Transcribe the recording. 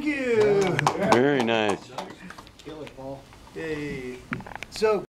Thank you. Very nice. Hey. So.